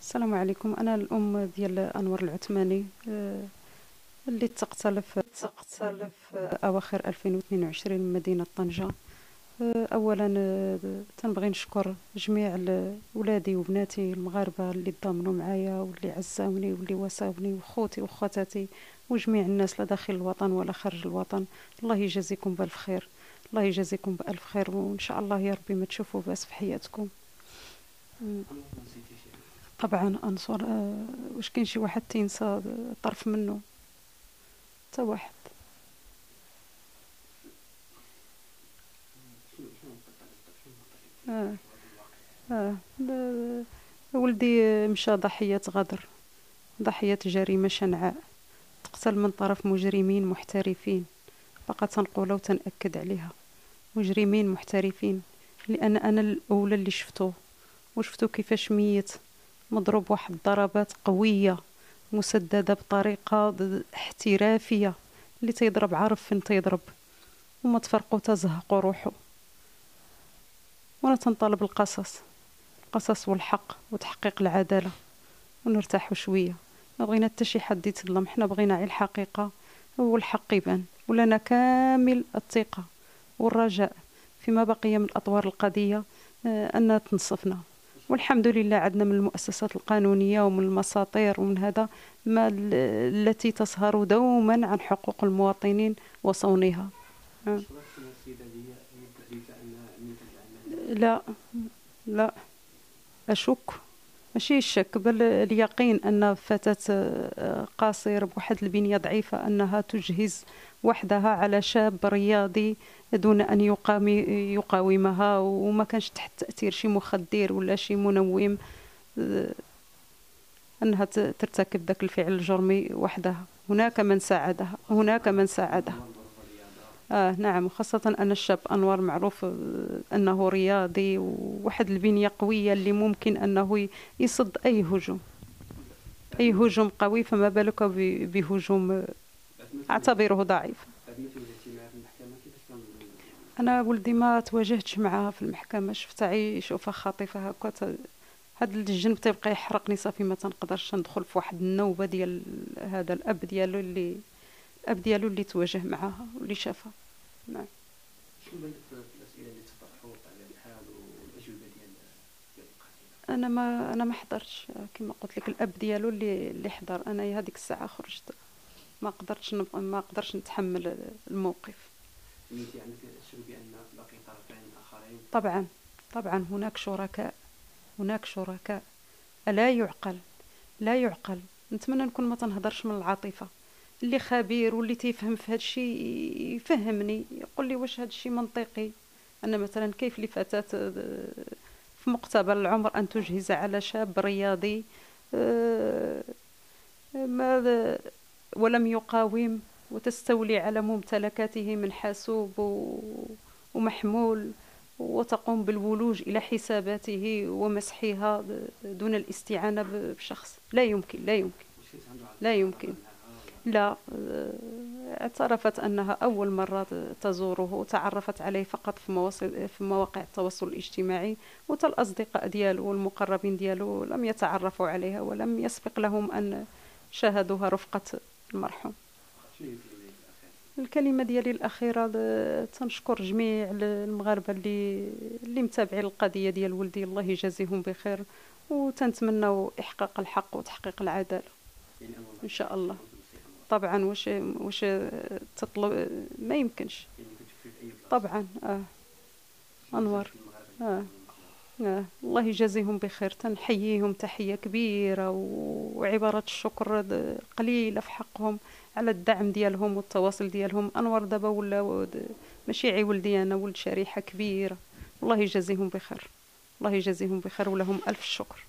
السلام عليكم. أنا الأم ديال أنور العثماني آه، اللي تقتل في تقتل في اواخر 2022 من مدينة طنجة. آه، اولا آه، تنبغي نشكر جميع ولادي وبناتي المغاربة اللي ضامنوا معايا واللي عزاوني واللي واساوني وخوتي وخواتاتي وجميع الناس لا داخل الوطن ولا خارج الوطن. الله يجازيكم بألف خير. الله يجازيكم بألف خير. وإن شاء الله يا ربي ما تشوفوا بأس في حياتكم. طبعا أنصر أه واش كاين شي واحد تينسى طرف منه؟ حتى واحد. آه. آه. ولدي مشى ضحية غدر ضحية جريمة شنعاء. تقتل من طرف مجرمين محترفين. فقط تنقولها وتنأكد عليها. مجرمين محترفين. لأن أنا الأولى اللي شفتو وشفتو كيفاش ميت. مضروب واحد الضربات قوية مسددة بطريقة احترافية. اللي تيضرب عارف فين تيضرب. وما تفرقوا تزهقوا روحو. وأنا تنطالب القصص. القصص والحق وتحقيق العدالة. ونرتاحوا شوية. ما بغينا حتى شي حد يتظلم. حنا بغينا غير الحقيقة والحق يبان. ولنا كامل الثقة والرجاء. فيما بقي من الأطوار القضية آه، أنها تنصفنا. والحمد لله عندنا من المؤسسات القانونية ومن المساطير ومن هذا ما التي تسهر دوما عن حقوق المواطنين وصونها آه. لا لا أشك ماشي الشك بل اليقين أن فتاة آه، قاصر بواحد البنية ضعيفة أنها تجهز وحدها على شاب رياضي دون أن يقامي يقاومها وما كانش تحت تأثير شي مخدر ولا شي منوم آه، أنها ترتكب ذاك الفعل الجرمي وحدها. هناك من ساعدها هناك من ساعدها. آه نعم وخاصة أن الشاب أنور معروف آه، أنه رياضي وواحد البنية قوية اللي ممكن أنه يصد أي هجوم. أي هجوم قوي فما بالك بهجوم آه، أعتبره ضعيف. أنا ولدي ما تواجهتش معها في المحكمة شفتها يشوفها خاطفة هكا هاد الجنب تيبقى يحرقني صافي ما تنقدرش ندخل في واحد النوبة ديال هذا الأب ديالو اللي الأب ديالو اللي تواجه معاها واللي شافها. نعم. شنو في الأسئلة اللي تطرحوا على الحال والأجوبة ديال أنا ما أنا ما حضرتش كما قلت لك الأب ديالو اللي اللي حضر. أنا هذيك الساعة خرجت. ما قدرتش ما قدرش نتحمل الموقف. انت عندك الشك بأن باقي طرفين آخرين؟ طبعا. طبعا هناك شركاء. هناك شركاء. ألا يعقل. لا يعقل. نتمنى نكون ما تنهضرش من العاطفة. اللي خبير واللي تيفهم في هذا الشيء يفهمني يقول لي واش هذا الشيء منطقي؟ ان مثلا كيف لفتاه في مقتبل العمر أن تجهز على شاب رياضي آه، ماذا؟ ولم يقاوم وتستولي على ممتلكاته من حاسوب ومحمول وتقوم بالولوج إلى حساباته ومسحها دون الاستعانة بشخص. لا يمكن لا يمكن لا يمكن. لا آه، اعترفت أنها أول مرة تزوره تعرفت عليه فقط في, مواصل في مواقع التواصل الاجتماعي وتا الأصدقاء ديالو والمقربين ديالو لم يتعرفوا عليها ولم يسبق لهم أن شاهدوها رفقة المرحوم. الكلمة ديالي الأخيرة تنشكر جميع المغاربة اللي اللي متابعين القضية ديال ولدي الله يجازيهم بخير وتنتمنوا إحقاق الحق وتحقيق العدالة. إن شاء الله. طبعا واش واش تطلب؟ ما يمكنش. طبعا آه. أنور. آه. آه. الله يجازيهم بخير تنحييهم تحية كبيرة وعبارات الشكر قليلة في حقهم على الدعم ديالهم والتواصل ديالهم. أنور دابا ولا ماشي عي ولدي أنا ولد شريحة كبيرة. الله يجازيهم بخير. الله يجازيهم بخير ولهم ألف شكر.